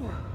Yeah.